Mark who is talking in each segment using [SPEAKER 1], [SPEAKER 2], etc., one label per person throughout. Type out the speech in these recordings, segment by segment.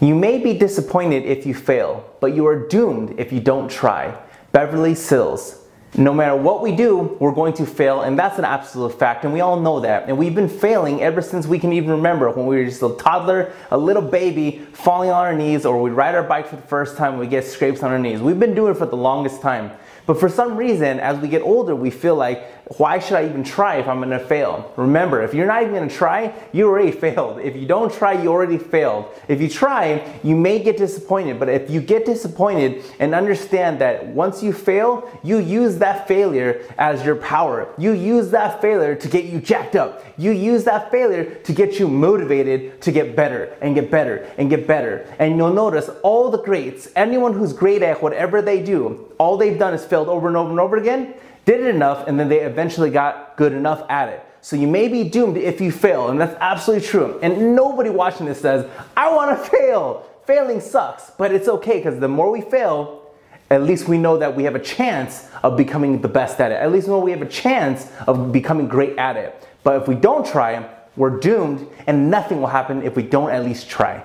[SPEAKER 1] You may be disappointed if you fail, but you are doomed if you don't try. Beverly Sills. No matter what we do, we're going to fail, and that's an absolute fact, and we all know that. And we've been failing ever since we can even remember when we were just a toddler, a little baby, falling on our knees, or we ride our bike for the first time and we get scrapes on our knees. We've been doing it for the longest time. But for some reason, as we get older, we feel like, why should I even try if I'm gonna fail? Remember, if you're not even gonna try, you already failed. If you don't try, you already failed. If you try, you may get disappointed, but if you get disappointed and understand that once you fail, you use that failure as your power. You use that failure to get you jacked up. You use that failure to get you motivated to get better and get better and get better. And you'll notice all the greats, anyone who's great at whatever they do, all they've done is failed over and over and over again, did it enough, and then they eventually got good enough at it. So you may be doomed if you fail, and that's absolutely true. And nobody watching this says, I wanna fail. Failing sucks, but it's okay because the more we fail, at least we know that we have a chance of becoming the best at it. At least we know we have a chance of becoming great at it. But if we don't try, we're doomed, and nothing will happen if we don't at least try.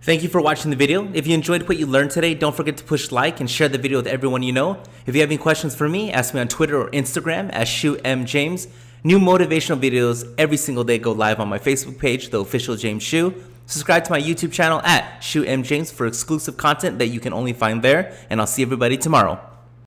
[SPEAKER 2] Thank you for watching the video. If you enjoyed what you learned today, don't forget to push like and share the video with everyone you know. If you have any questions for me, ask me on Twitter or Instagram at HsuMJames. New motivational videos every single day go live on my Facebook page, The Official James Hsu. Subscribe to my YouTube channel at HsuMJames for exclusive content that you can only find there, and I'll see everybody tomorrow.